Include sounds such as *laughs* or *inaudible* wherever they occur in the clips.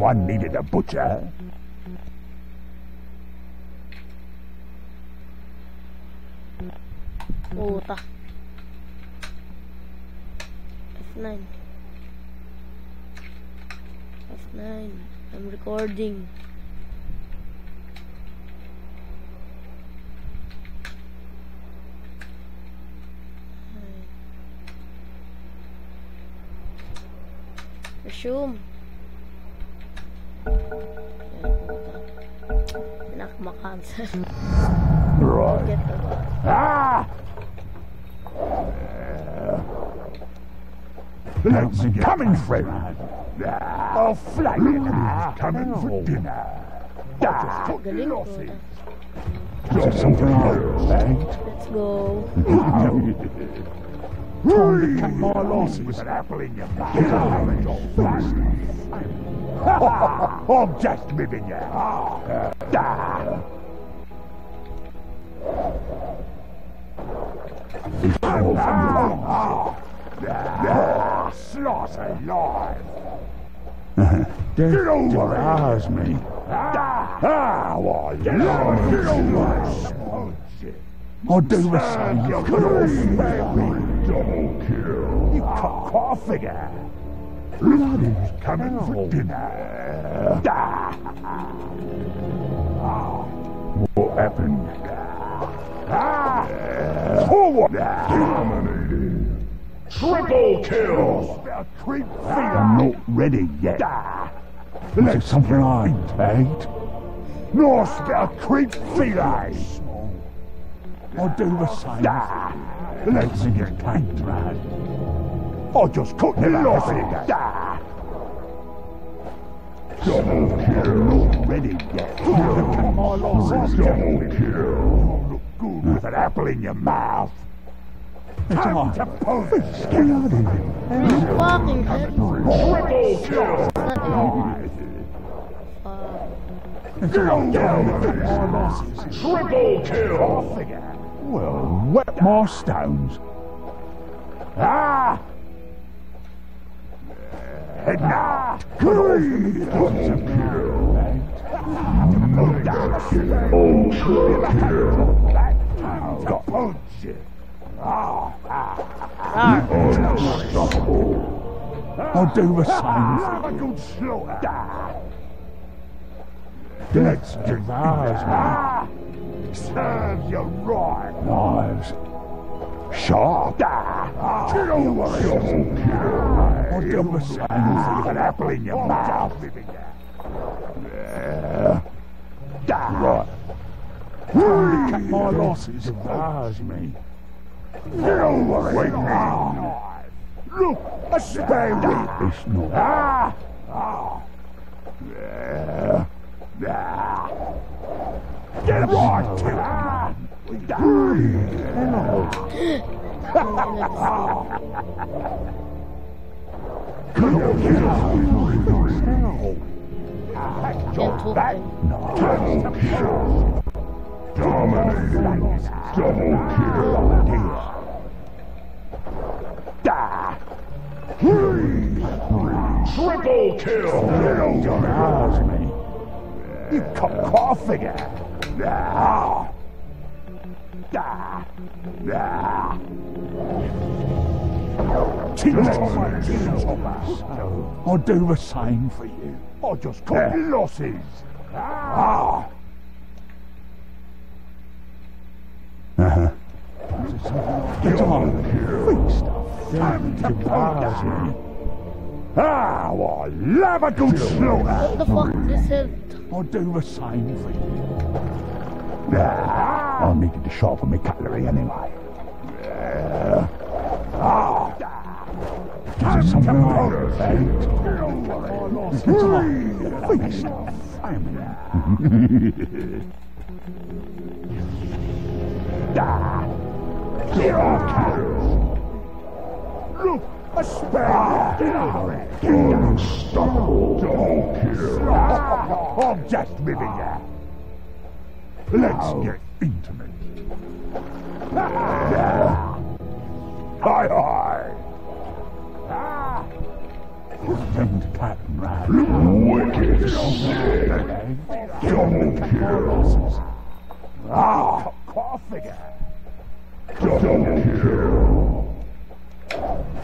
Someone needed a butcher. Puta. F9. F9. I'm recording. Resume. Right. Get the bus. Ah! Let's coming, friend. Oh, flying. Coming for dinner. Ah, Galing, losses. puta. Is something else? Let's go. *laughs* To cut my losses with an apple in your. I'm just living you. Ah. Ah, slaughter alive. Get over ours, me. Ah, well, get over Get over I'll do the same. You could all Double kill. You cock off figure. Bloody coming for dinner. What happened? Ah! Forward! Dominating. Triple kill! I'm not ready yet. Let's something I ain't. No spell creep feet I'll do the same. Let's get tanked, man. I'll just cut the loss Double kill. Not ready yet. Cut my losses. Double kill. Look good with an apple in your mouth. Time to post. Get out of here. Fucking. Triple kill. Fuck. Triple kill. Well, wet more stones. Ah! Head now. Double kill. Ultra kill. Got punch. Ah. Unstoppable. I'll do the same. Have A good slaughter. Let's devise me. Serve you right. Knives. Sharp. Get over. I'll do the same for an apple in your mouth. Yeah. Right. Cut my losses. Devise me. Get over it now. Look, a wheat. It's not. Ah! Ah! Yeah. Yeah. Get right it. Can't talk Back. Double kill. Dominating. Double kill. Da. Triple kill. Get me. You cock off figure. I'll do the same for you. I'll just cut your losses. Ah. Uh-huh. Get on. Free stuff. Time to. Ah, well, love a good slaughter. What the fuck this head? I'll do the same for you. Ah, I needed to sharpen my cutlery anyway. Yeah. Ah. Is it something all free stuff. Da. Get off Look, a spare. Get out of here. Unstoppable. Double kill. I'm just living here. Let's get intimate. Hi, hi. Cut and ride. Wicked. Double kill. Ah, figure. Double kill.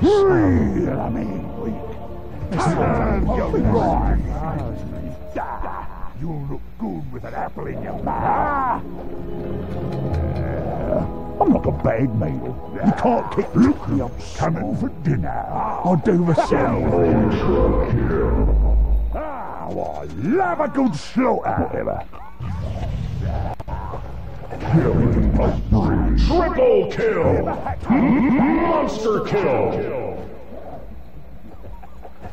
Three, I mean, weak. Serve you You'll look good with an apple in your mouth. I'm not a bad meal. You can't keep looking up coming for dinner. I'll do the same. Well, I love a good slaughter. Whatever. Triple kill! Monster kill!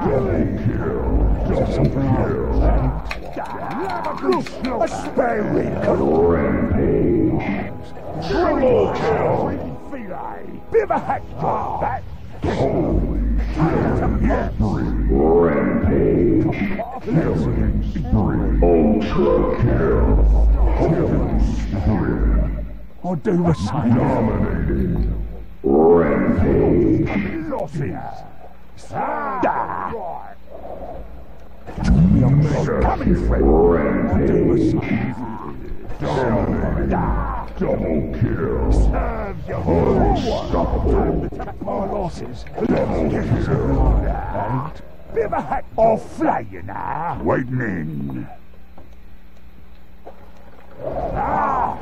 Feast you. I'll flay you now. Just something I Look, a spare rib. Triple kill! Filet. Bit of a hack job, that. I'll do the same. Losses. Ah. Coming, friend. Same. Double kill. Serve your Unstoppable. My losses. Let's get it. Bit of a hack. I'll flay you now. Waiting in. Ah,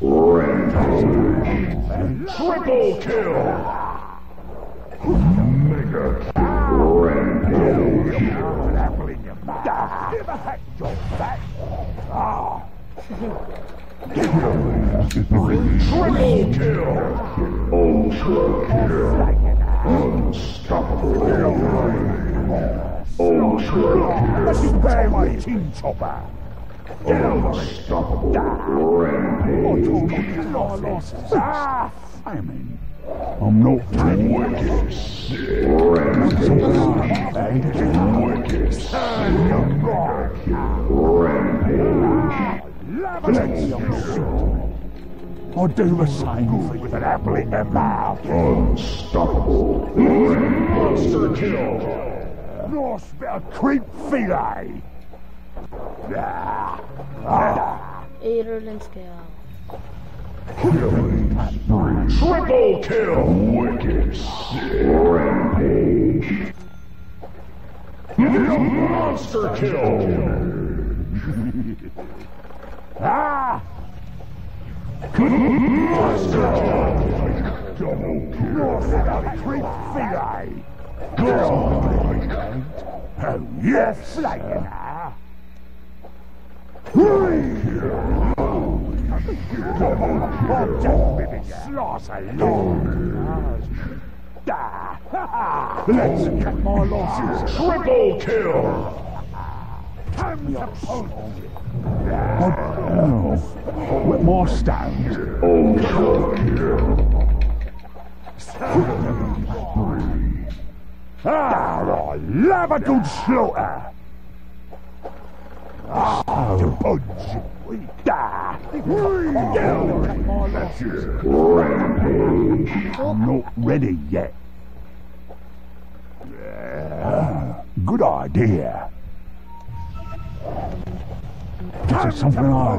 good. Triple kill! Mega Rampage. Back. Ah. Triple kill! Ultra kill. Unstoppable. Ultra kill. Spare my team chopper. Unstoppable. Rampage. Ah, famine. I'm not wicked. Wicked. I'll do the same with an apple in your mouth. Unstoppable. Monster kill! Bit of creep filet. Ah. Ah. Edelenskerl. Triple kill! Wicked. Rampage. Monster kill! Ah. Monster kill! Double kill. Of creep filet. Oh, yes, flay you along. Ah, Let's cut my losses. Triple kill! Time to post. Oh, with more stones. Ah, I love a good slaughter. Ah, the Pudge. Ah, That's it. I'm not ready yet. Ah, Good idea. This is something I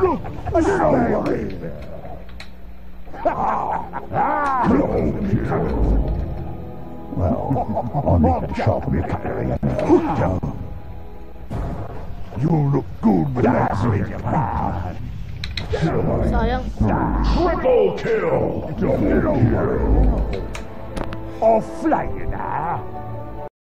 Look, a snake. Well, I'll make it sharpen your cutlery. You'll look good with that in your mouth. sayang. Triple kill. Double kill. I'll flay you now.